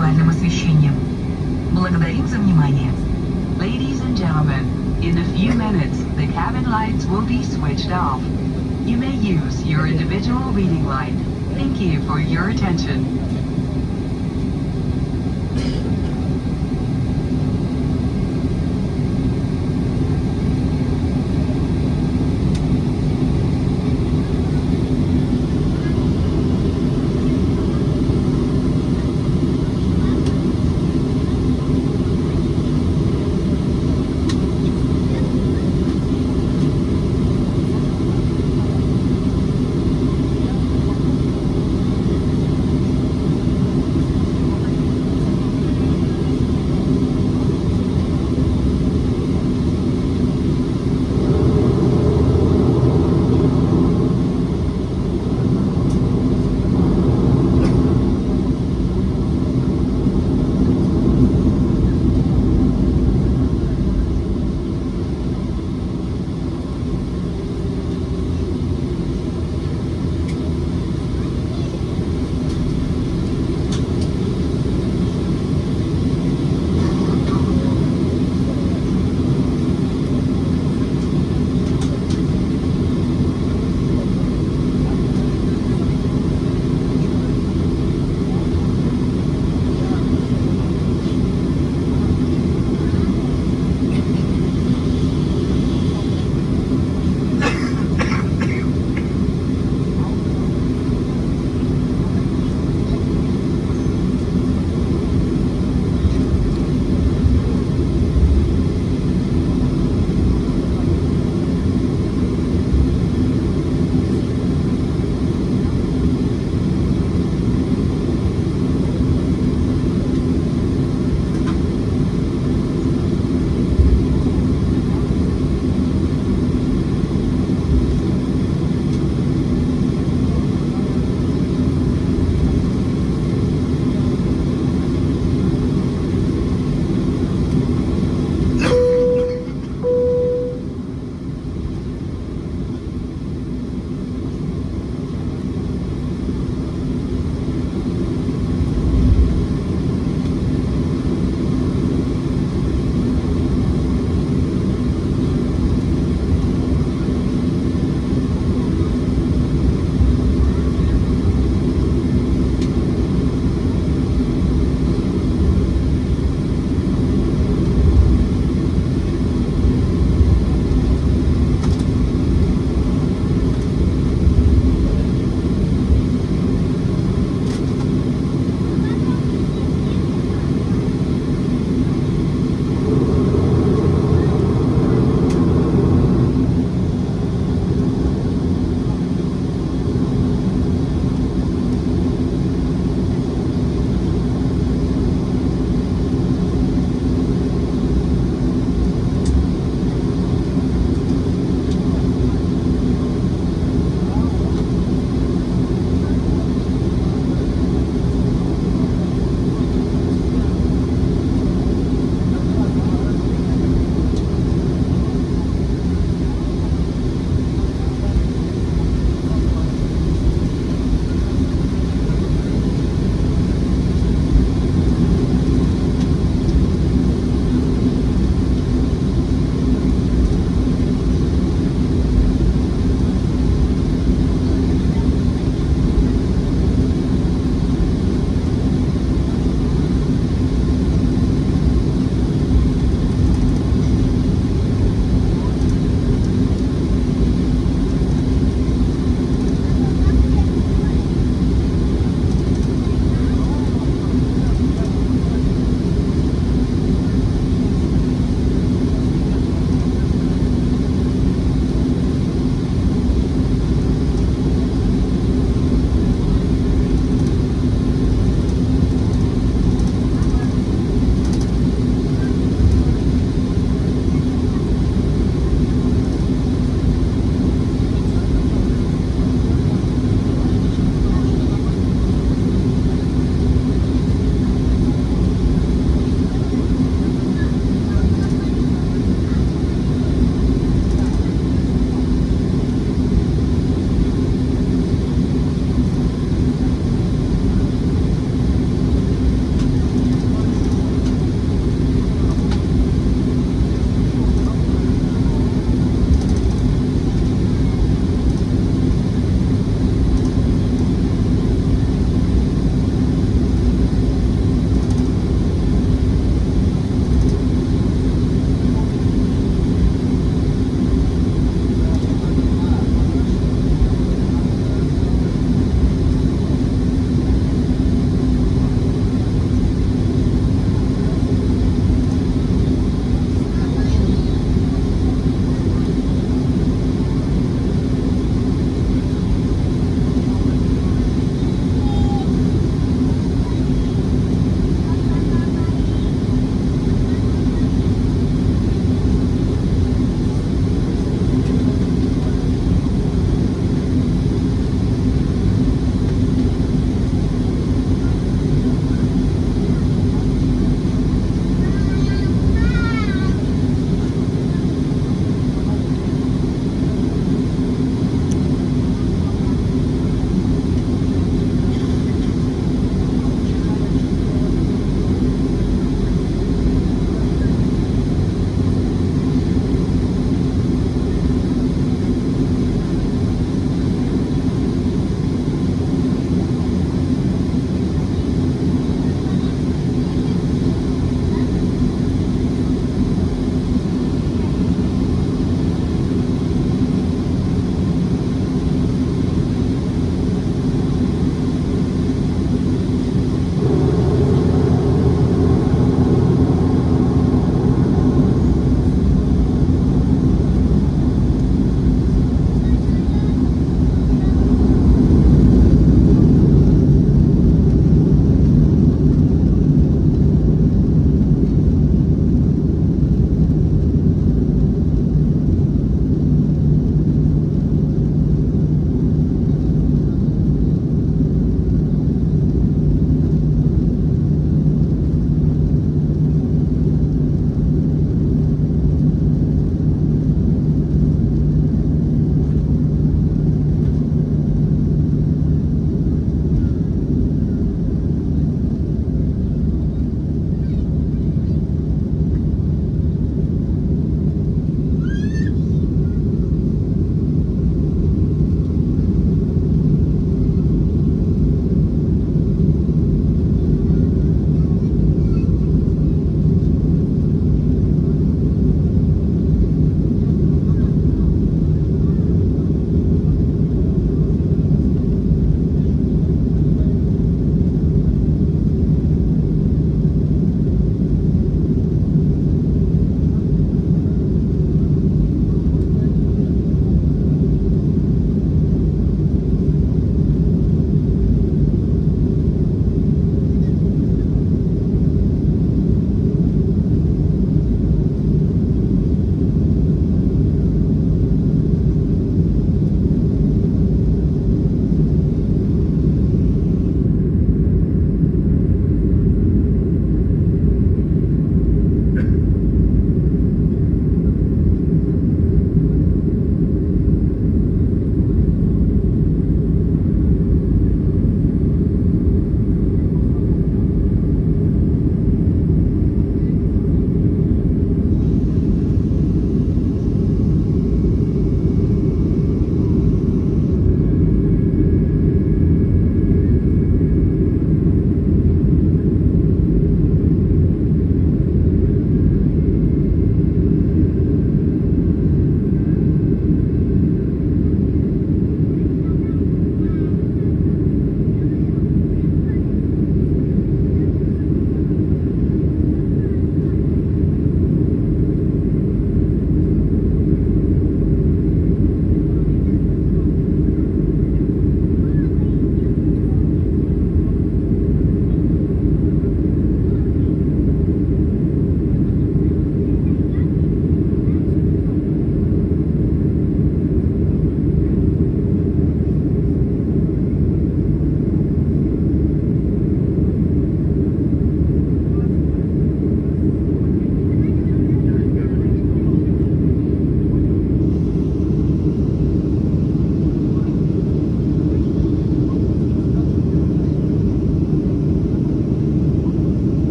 освещением. Благодарим за внимание. Ladies and gentlemen, in a few minutes, the cabin lights will be switched off. You may use your individual reading light. Thank you for your attention.